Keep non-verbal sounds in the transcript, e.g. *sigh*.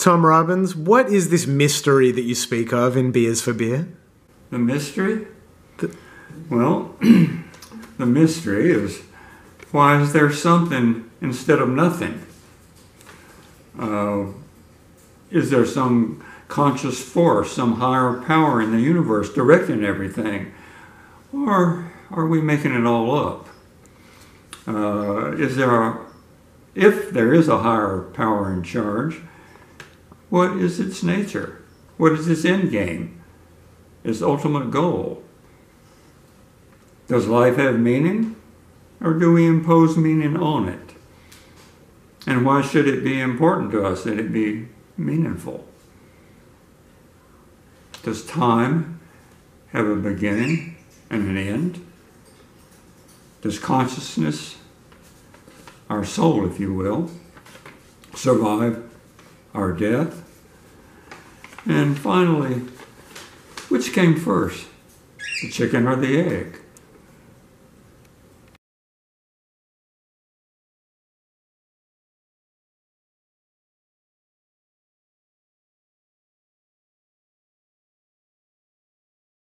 Tom Robbins, what is this mystery that you speak of in B is for Beer? The mystery? The- well, *clears throat* the mystery is why is there something instead of nothing? Uh, is there some conscious force, some higher power in the universe directing everything? Or are we making it all up? Uh, is there a, if there is a higher power in charge, what is its nature? What is its end game? Its ultimate goal? Does life have meaning? Or do we impose meaning on it? And why should it be important to us that it be meaningful? Does time have a beginning and an end? Does consciousness, our soul, if you will, survive our death? And finally, which came first, the chicken or the egg?